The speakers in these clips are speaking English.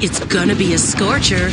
It's gonna be a scorcher.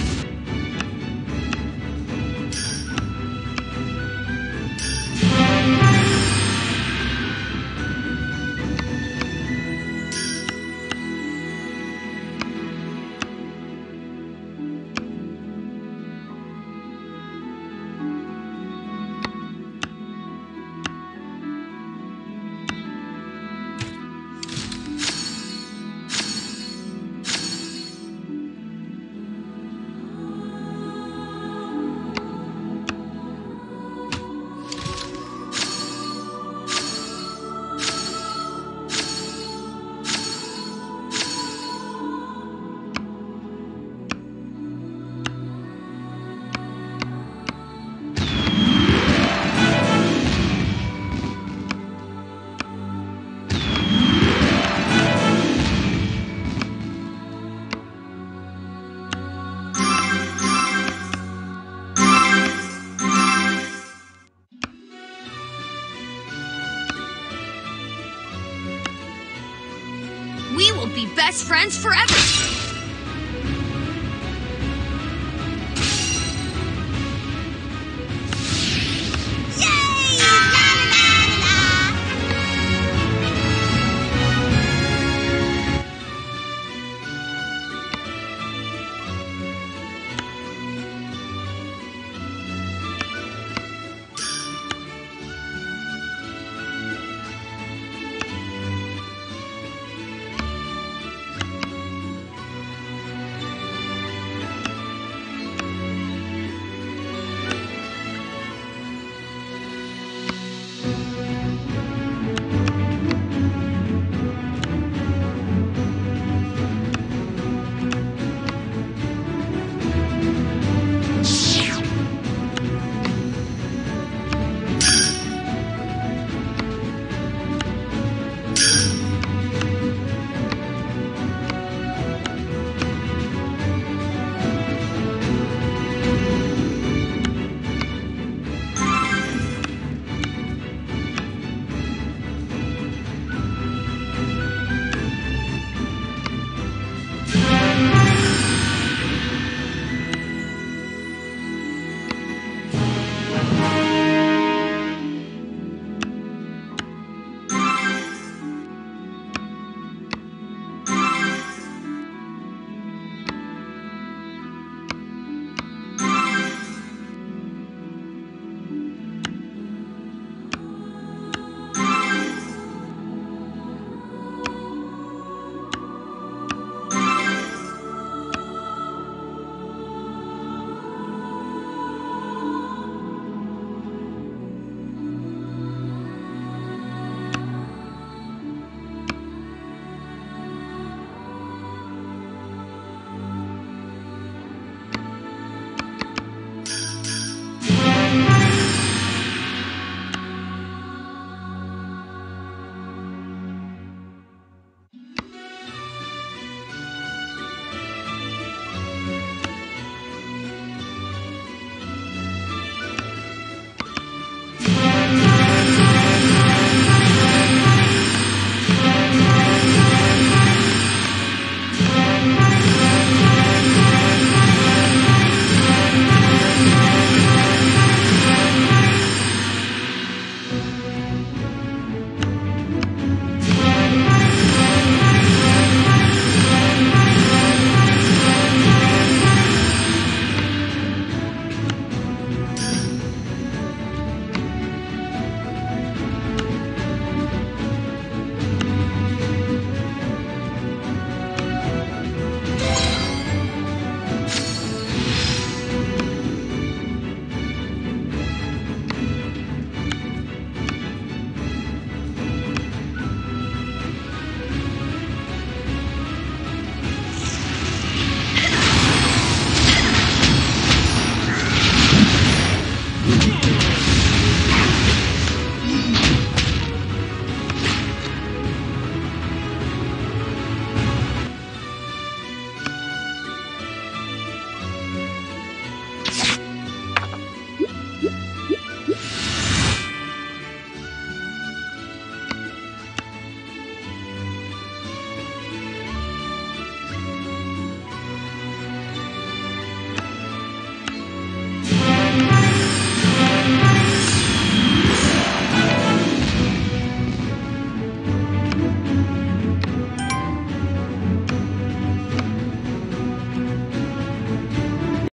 Will be best friends forever.